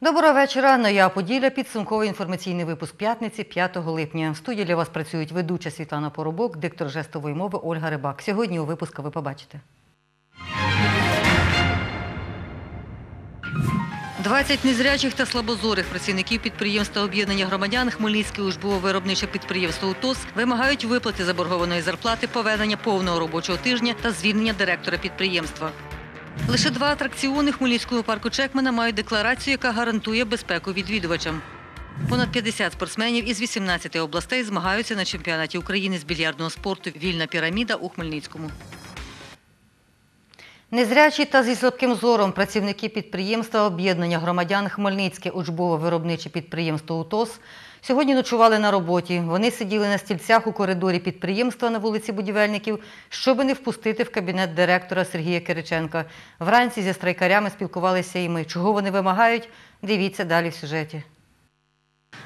Доброго вечора. Ноя Поділля. Підсумковий інформаційний випуск п'ятниці 5 липня. В студії для вас працюють ведуча Світлана Поробок, диктор жестової мови Ольга Рибак. Сьогодні у випуску ви побачите. 20 незрячих та слабозорих працівників підприємства об'єднання громадян Хмельницьке учбово-виробниче підприємство УТОС вимагають виплати заборгованої зарплати, повернення повного робочого тижня та звільнення директора підприємства. Лише два атракціони Хмельницького парку Чекмана мають декларацію, яка гарантує безпеку відвідувачам. Понад 50 спортсменів із 18 областей змагаються на чемпіонаті України з більярдного спорту Вільна піраміда у Хмельницькому. Незрячі та зі слабким зором працівники підприємства об'єднання громадян Хмельницьке учбово-виробниче підприємство УТОС сьогодні ночували на роботі. Вони сиділи на стільцях у коридорі підприємства на вулиці Будівельників, щоби не впустити в кабінет директора Сергія Кириченка. Вранці зі страйкарями спілкувалися і ми. Чого вони вимагають? Дивіться далі в сюжеті.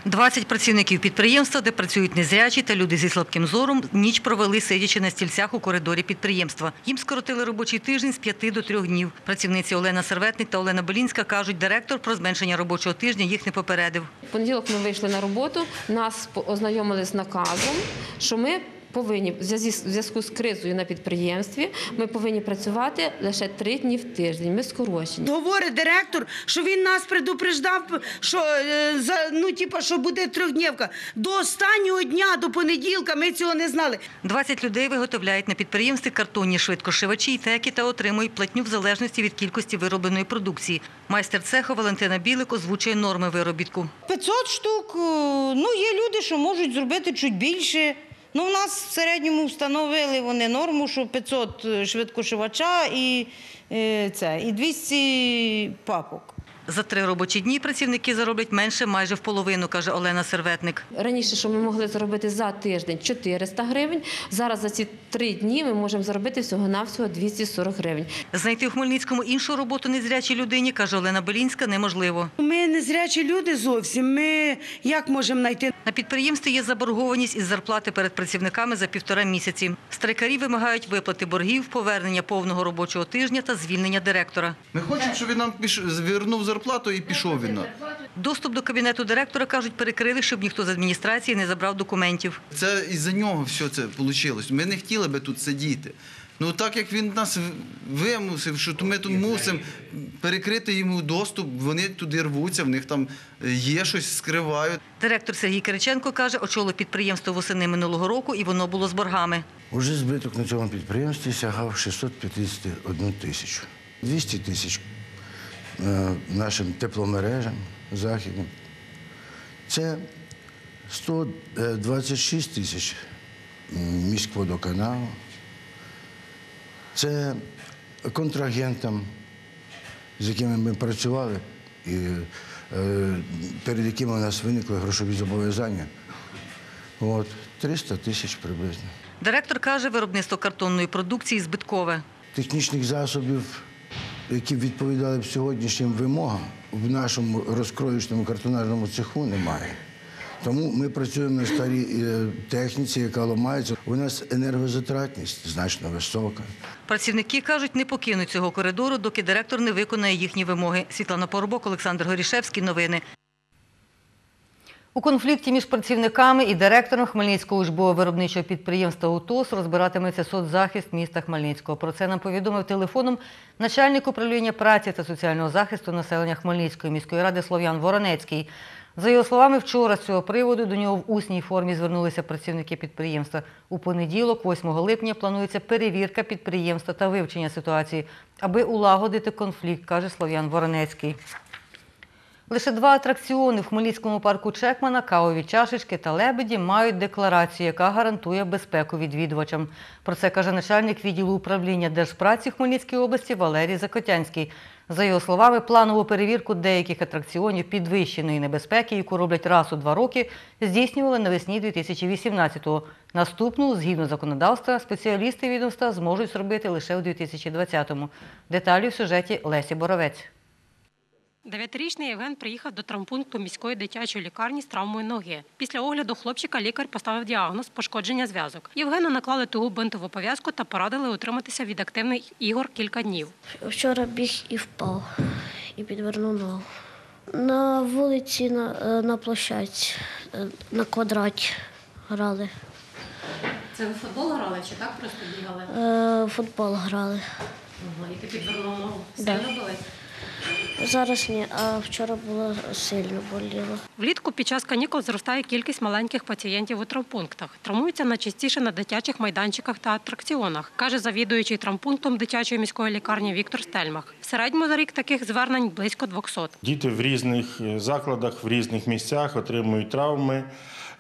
20 працівників підприємства, де працюють незрячі та люди зі слабким зором, ніч провели сидячи на стільцях у коридорі підприємства. Їм скоротили робочий тиждень з 5 до 3 днів. Працівниці Олена Серветник та Олена Белінська кажуть, директор про зменшення робочого тижня їх не попередив. В понеділок ми вийшли на роботу, нас ознайомили з наказом, що ми повинні в зв'язку з кризою на підприємстві, ми повинні працювати лише три дні в тиждень. Ми скорочені. Говорить директор, що він нас предупреждав, що е, за ну, типа, що буде трьохдневка. До останнього дня, до понеділка, ми цього не знали. 20 людей виготовляють на підприємстві картонні швидкошивачі й теки та отримують платню в залежності від кількості виробленої продукції. Майстер цеху Валентина Білик озвучує норми виробітку. 500 штук. е, Ну, є люди, що можуть зробити чуть більше. Ну, в нас в середньому встановили вони норму, що 500 швидкошивача і, е, це, і 200 папок. За три робочі дні працівники зароблять менше майже в половину, каже Олена Серветник. Раніше, що ми могли заробити за тиждень 400 гривень, зараз за ці три дні ми можемо заробити всього-навсього 240 гривень. Знайти в Хмельницькому іншу роботу незрячій людині, каже Олена Белінська, неможливо. Ми не зрячі люди зовсім. Ми як можемо знайти? На підприємстві є заборгованість із зарплати перед працівниками за півтора місяці. Страйкарі вимагають виплати боргів, повернення повного робочого тижня та звільнення директора. Ми хочемо, щоб він нам піш... зарплату і пішов він. Доступ до кабінету директора, кажуть, перекрили, щоб ніхто з адміністрації не забрав документів. Це із-за нього все це вийшло. Ми не хотіли би тут сидіти. Ну так як він нас вимусив, що ми тут мусимо перекрити йому доступ, вони туди рвуться, в них там є щось, скривають. Директор Сергій Кириченко каже, очолив підприємство восени минулого року і воно було з боргами. Уже збиток на цьому підприємстві сягав 651 тисячу. 200 тисяч е, нашим тепломережам західним. Це 126 тисяч міськводоканалу. Це контрагентам, з якими ми працювали, і е, перед якими у нас виникли грошові зобов'язання. От, 300 тисяч приблизно. Директор каже, виробництво картонної продукції збиткове. технічних засобів, які відповідали б сьогоднішнім вимогам, в нашому розкроючному картонажному цеху немає. Тому ми працюємо на старій е, техніці, яка ламається. У нас енергозатратність значно висока. Працівники кажуть, не покинуть цього коридору, доки директор не виконає їхні вимоги. Світлана Поробок, Олександр Горішевський. Новини. У конфлікті між працівниками і директором Хмельницького учбово-виробничого підприємства УТОС розбиратиметься соцзахист міста Хмельницького. Про це нам повідомив телефоном начальник управління праці та соціального захисту населення Хмельницької міської ради Слов'ян Воронецький. За його словами, вчора з цього приводу до нього в усній формі звернулися працівники підприємства. У понеділок, 8 липня, планується перевірка підприємства та вивчення ситуації, аби улагодити конфлікт, каже Слов'ян Воронецький. Лише два атракціони в Хмельницькому парку Чекмана, кавові чашечки та лебеді мають декларацію, яка гарантує безпеку відвідувачам. Про це каже начальник відділу управління Держпраці Хмельницької області Валерій Закотянський. За його словами, планову перевірку деяких атракціонів підвищеної небезпеки, яку роблять раз у два роки, здійснювали навесні 2018-го. Наступну, згідно законодавства, спеціалісти відомства зможуть зробити лише у 2020-му. Деталі в сюжеті Лесі Боровець. Дев'ятирічний Євген приїхав до травмпункту міської дитячої лікарні з травмою ноги. Після огляду хлопчика лікар поставив діагноз пошкодження зв'язок. Євгену наклали тугу бинтову пов'язку та порадили утриматися від активних ігор кілька днів. Вчора біг і впав, і підвернув ногу. На вулиці, на, е, на площадці, е, на квадраті грали. Це ви футбол грали чи так просто бігали? Е, Футбол грали. І ти підвернув ногу. Да. Сильно болить? Зараз ні, а вчора було сильно боліло. Влітку під час канікул зростає кількість маленьких пацієнтів у травмпунктах. Травмуються найчастіше на дитячих майданчиках та атракціонах, каже завідуючий травмпунктом дитячої міської лікарні Віктор Стельмах. В середньому за рік таких звернень близько 200. Діти в різних е, закладах, в різних місцях отримують травми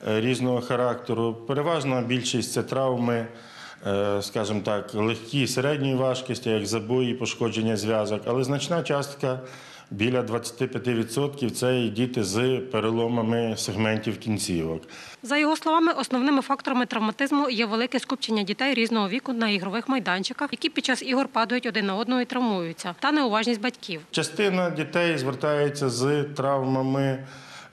е, різного характеру. Переважна більшість це травми, скажімо так, легкі, середньої важкості, як забої, пошкодження зв'язок, але значна частка. Біля 25% це і діти з переломами сегментів кінцівок. За його словами, основними факторами травматизму є велике скупчення дітей різного віку на ігрових майданчиках, які під час ігор падають один на одного і травмуються, та неуважність батьків. Частина дітей звертається з травмами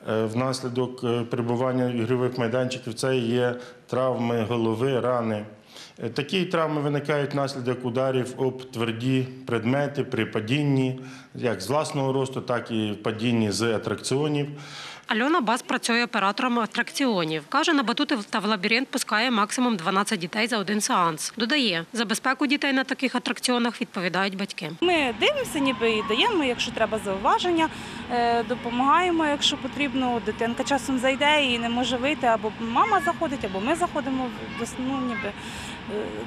е, внаслідок е, перебування ігрових майданчиків. Це є травми голови, рани. Е, Такі травми виникають внаслідок ударів об тверді предмети при падінні, як з власного росту, так і в падінні з атракціонів. Альона Бас працює оператором атракціонів. Каже, на батути та в лабіринт пускає максимум 12 дітей за один сеанс. Додає, за безпеку дітей на таких атракціонах відповідають батьки. Ми дивимося, ніби і даємо, якщо треба зауваження, допомагаємо, якщо потрібно. Дитинка часом зайде і не може вийти, або мама заходить, або ми заходимо в ну, ніби е,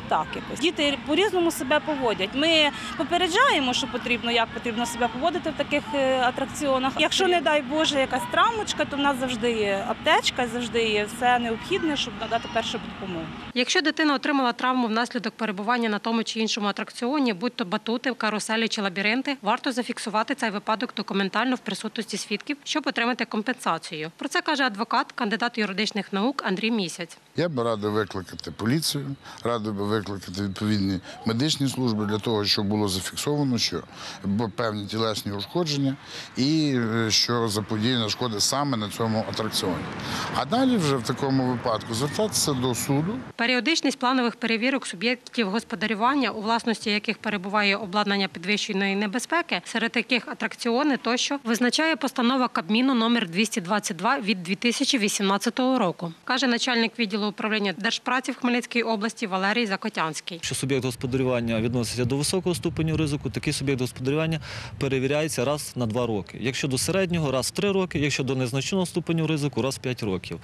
так якось. Діти по-різному себе поводять. Ми попереджаємо, що потрібно, як потрібно себе поводити в таких е, атракціонах. Якщо, не дай Боже, якась травмочка, то в нас завжди є аптечка, завжди є все необхідне, щоб надати першу допомогу. Якщо дитина отримала травму внаслідок перебування на тому чи іншому атракціоні, будь то батути, каруселі чи лабіринти, варто зафіксувати цей випадок документально в присутності свідків, щоб отримати компенсацію. Про це каже адвокат, кандидат юридичних наук Андрій Місяць. Я б радий викликати поліцію, радий би викликати відповідні медичні служби для того, щоб було зафіксовано, що певні тілесні ушкодження і е, що заподіяна шкода саме на цьому атракціоні. А далі вже в такому випадку звертатися до суду. Періодичність планових перевірок суб'єктів господарювання, у власності яких перебуває обладнання підвищеної небезпеки, серед яких атракціони тощо визначає постанова Кабміну номер 222 від 2018 року, каже начальник відділу управління держпраці в Хмельницькій області Валерій Закотянський. Якщо суб'єкт господарювання відноситься до високого ступеню ризику, такий суб'єкт господарювання перевіряється раз на два роки. Якщо до середнього раз в три роки, якщо до незначного ступеню ризику раз в п'ять років.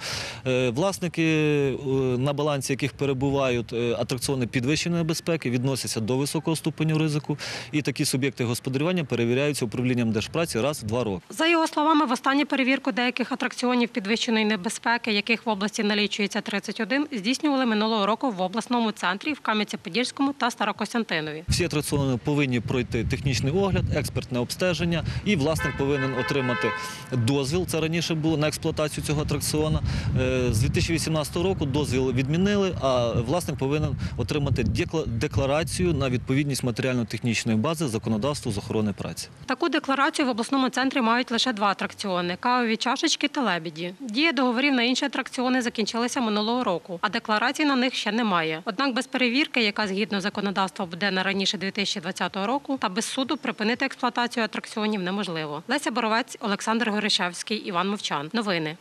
Е, Власники, е, на балансі яких перебувають е, атракціони підвищеної безпеки, відносяться до високого ступеню ризику, і такі суб'єкти господарювання перевіряються управлінням держпраці раз в два роки. За його словами, в останню перевірку деяких атракціонів підвищеної небезпеки, яких в області налічується 31, здійснювали минулого року в обласному центрі в Кам'янці-Подільському та Старокостянтинові. Всі атракціони повинні пройти технічний огляд, експертне обстеження, і власник повинен отримати дозвіл. Це раніше було на експлуатацію цього атракціона. Е, З 2018 року дозвіл відмінили, а власник повинен отримати декларацію на відповідність матеріально-технічної бази законодавству з охорони праці. Таку декларацію в обласному центрі мають лише два атракціони кавові чашечки та лебіді. Дія договорів на інші атракціони закінчилася минулого року, а декларацій на них ще немає. Однак без перевірки, яка згідно законодавства буде на раніше 2020 року, та без суду припинити експлуатацію атракціонів неможливо. Леся Боровець, Олександр Горишевський, Іван Мовчан. Новини.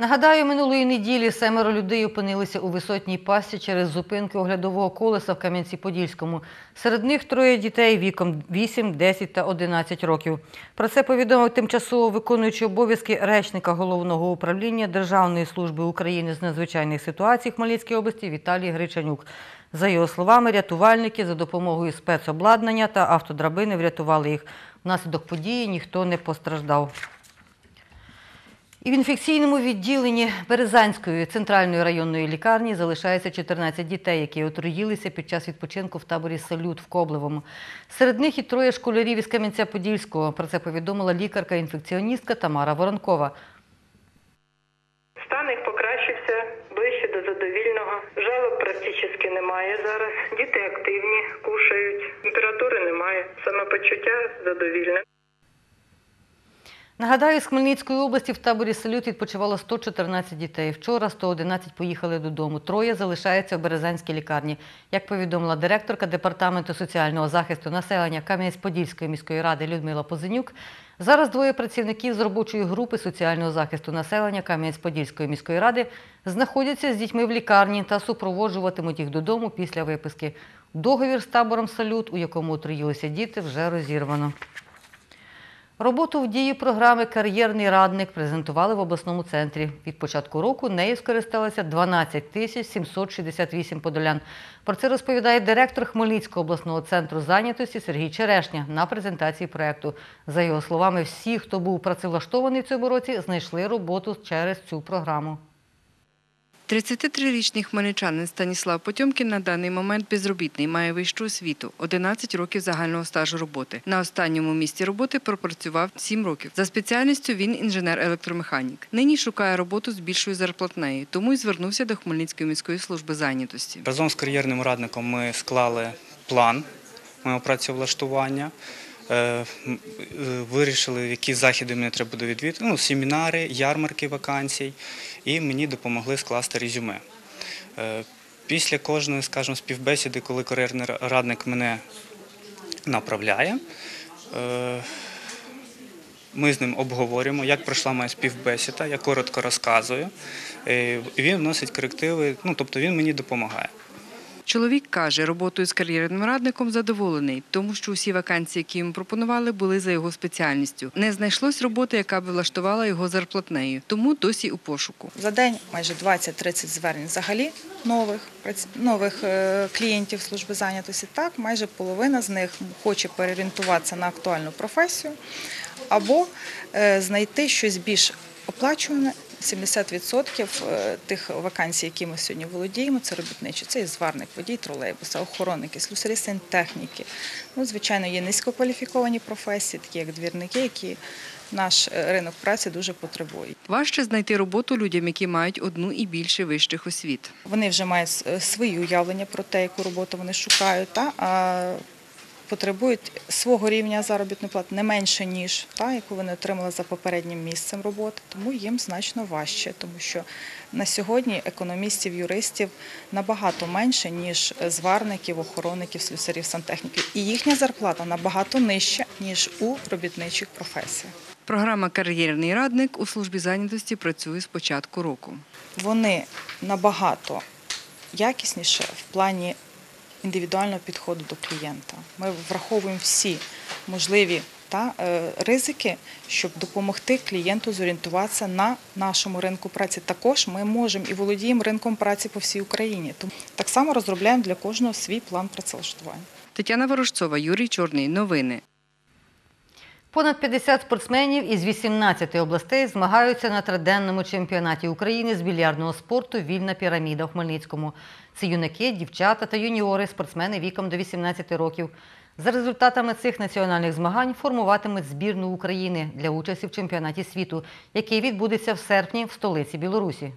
Нагадаю, минулої неділі семеро людей опинилися у висотній пасті через зупинки оглядового колеса в Кам'янці-Подільському. Серед них троє дітей віком 8, 10 та 11 років. Про це повідомив тимчасово виконуючий обов'язки речника головного управління Державної служби України з надзвичайних ситуацій в Хмельницькій області Віталій Гричанюк. За його словами, рятувальники за допомогою спецобладнання та автодрабини врятували їх. Внаслідок події ніхто не постраждав. І в інфекційному відділенні Березанської центральної районної лікарні залишається 14 дітей, які отруїлися під час відпочинку в таборі Салют в Коблевому. Серед них і троє школярів із Кам'янця-Подільського. Про це повідомила лікарка-інфекціоністка Тамара Воронкова. Стан їх покращився ближче до задовільного. Жалоб практично немає зараз. Діти активні, кушають, температури немає. Самопочуття задовільне. Нагадаю, з Хмельницької області в таборі «Салют» відпочивало 114 дітей. Вчора 111 поїхали додому. Троє залишаються в Березанській лікарні. Як повідомила директорка Департаменту соціального захисту населення Кам'янець-Подільської міської ради Людмила Позинюк, зараз двоє працівників з робочої групи соціального захисту населення Кам'янець-Подільської міської ради знаходяться з дітьми в лікарні та супроводжуватимуть їх додому після виписки. Договір з табором «Салют», у якому отруїлися діти, вже розірвано. Роботу в дії програми Кар'єрний радник презентували в обласному центрі. Від початку року нею скористалося 12 тисяч 768 подолян. Про це розповідає директор Хмельницького обласного центру зайнятості Сергій Черешня на презентації проєкту. За його словами, всі, хто був працевлаштований цьому році, знайшли роботу через цю програму. 33-річний хмельничанин Станіслав Потьомкін на даний момент безробітний, має вищу освіту, 11 років загального стажу роботи. На останньому місці роботи пропрацював 7 років. За спеціальністю він інженер-електромеханік. Нині шукає роботу з більшою зарплатнею, тому й звернувся до Хмельницької міської служби зайнятості. Разом з кар'єрним радником ми склали план мого працевлаштування. Е, е, Вирішили, які заходи мені треба буде відвідати, ну, семінари, ярмарки вакансій, і мені допомогли скласти резюме. Е, Після кожної, скажімо, співбесіди, коли кар'єрний радник мене направляє, ми з ним обговорюємо, як пройшла моя співбесіда, я коротко розказую. і Він вносить корективи, ну тобто він мені допомагає. Чоловік каже, роботою з кар'єрним радником задоволений, тому що усі вакансії, які йому пропонували, були за його спеціальністю. Не знайшлось роботи, яка б влаштувала його зарплатнею, тому досі у пошуку. За день майже 20-30 звернень взагалі нових нових е, клієнтів служби зайнятості. Так, майже половина з них хоче переорієнтуватися на актуальну професію або е, знайти щось більш оплачуване. 70% е, тих вакансій, які ми сьогодні володіємо, це робітничі. Це і зварник, водій тролейбуса, охоронники, слюсарі сантехніки. Ну, звичайно, є низькокваліфіковані професії, такі як двірники, які наш е, ринок праці дуже потребує. Важче знайти роботу людям, які мають одну і більше вищих освіт. Вони вже мають е, свої уявлення про те, яку роботу вони шукають, та, а потребують свого рівня заробітної плати не менше, ніж та, яку вони отримали за попереднім місцем роботи. Тому їм значно важче, тому що на сьогодні економістів, юристів набагато менше, ніж зварників, охоронників, слюсарів, сантехніків. І їхня зарплата набагато нижча, ніж у робітничих професіях. Програма Кар'єрний радник у службі зайнятості працює з початку року. вони набагато якісніше в плані індивідуального підходу до клієнта. Ми враховуємо всі можливі та, е, ризики, щоб допомогти клієнту зорієнтуватися на нашому ринку праці. Також ми можемо і володіємо ринком праці по всій Україні. Тому так само розробляємо для кожного свій план працевлаштування. Тетяна Ворожцова, Юрій Чорний. Новини. Понад 50 спортсменів із 18 областей змагаються на триденному чемпіонаті України з більярдного спорту Вільна піраміда у Хмельницькому. Це юнаки, дівчата та юніори, спортсмени віком до 18 років. За результатами цих національних змагань формуватимуть збірну України для участі в чемпіонаті світу, який відбудеться в серпні в столиці Білорусі.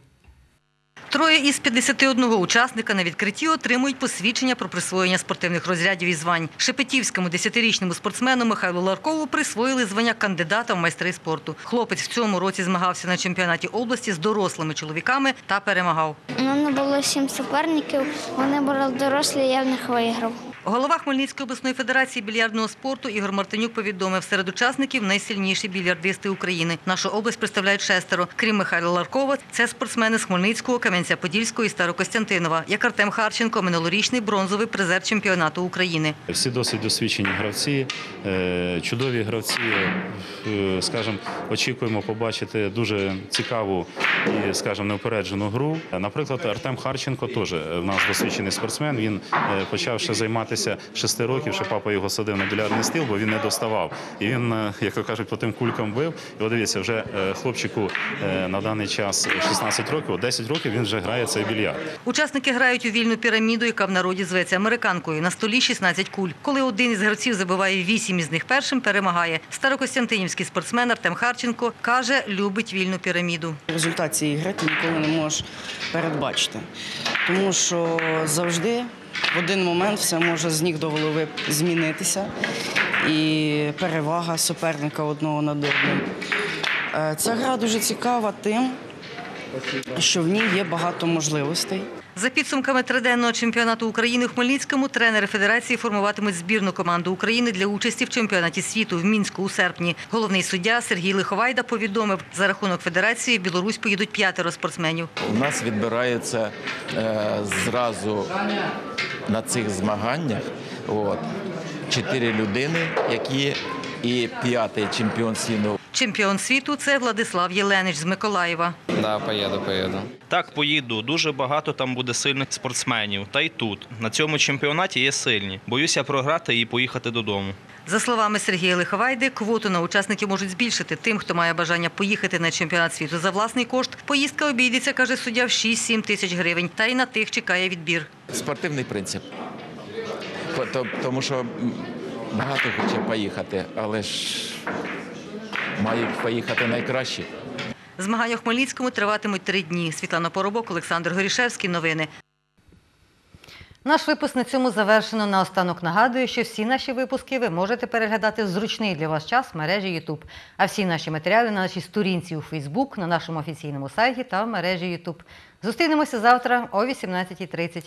Троє із 51 учасника на відкритті отримують посвідчення про присвоєння спортивних розрядів і звань. Шепетівському 10-річному спортсмену Михайлу Ларкову присвоїли звання кандидата в майстри спорту. Хлопець в цьому році змагався на чемпіонаті області з дорослими чоловіками та перемагав. У мене було сім суперників, вони були дорослі, я в них виграв. Голова Хмельницької обласної федерації більярдного спорту Ігор Мартинюк повідомив, серед учасників найсильніші більярдисти України. Нашу область представляють шестеро. Крім Михайла Ларкова, це спортсмени з Хмельницького, Кам'янця-Подільського і Старокостянтинова, як Артем Харченко, минулорічний бронзовий призер чемпіонату України. Всі досить досвідчені гравці, е, чудові гравці. Е, Скажімо, очікуємо побачити дуже цікаву і, скажімо, неупереджену гру. Наприклад, Артем Харченко теж в нас досвідчений спортсмен. Він е, почав ще займатися шести років, ще папа його садив на білярдний стіл, бо він не доставав. І він, е, як кажуть, по тим кулькам бив. І от дивіться, вже е, хлопчику е, на даний час 16 років, 10 років він вже грає цей більярд. Учасники грають у вільну піраміду, яка в народі зветься американкою. На столі 16 куль. Коли один із гравців забиває 8 із них першим, перемагає. Старокостянтинівський спортсмен Артем Харченко каже, любить вільну піраміду. Результат цієї гри ти ніколи не можеш передбачити. Тому що завжди в один момент все може з ніг до голови змінитися. І перевага суперника одного над одним Е, Ця гра дуже цікава тим, що в ній є багато можливостей. За підсумками триденного чемпіонату України у Хмельницькому тренери федерації формуватимуть збірну команду України для участі в чемпіонаті світу в Мінську у серпні. Головний суддя Сергій Лиховайда повідомив, за рахунок федерації в Білорусь поїдуть п'ятеро спортсменів. У нас відбирається е, зразу на цих змаганнях от, чотири людини, які і п'ятий чемпіон світу. Чемпіон світу це Владислав Єленич з Миколаєва. Да, поїду, поїду. Так, поїду. Дуже багато там буде сильних спортсменів. Та й тут. На цьому чемпіонаті є сильні. Боюся програти і поїхати додому. За словами Сергія Лиховайди, квоту на учасників можуть збільшити. Тим, хто має бажання поїхати на чемпіонат світу за власний кошт, поїздка обійдеться, каже суддя, в 6-7 тисяч гривень. Та й на тих чекає відбір. Спортивний принцип. Тому що багато хоче поїхати, але ж мають поїхати найкращі. Змагання в Хмельницькому триватимуть три дні. Світлана Поробок, Олександр Горішевський. Новини. Наш випуск на цьому завершено. Наостанок нагадую, що всі наші випуски ви можете переглядати в зручний для вас час в мережі YouTube. А всі наші матеріали на нашій сторінці у Facebook, на нашому офіційному сайті та в мережі YouTube. Зустрінемося завтра о 18.30.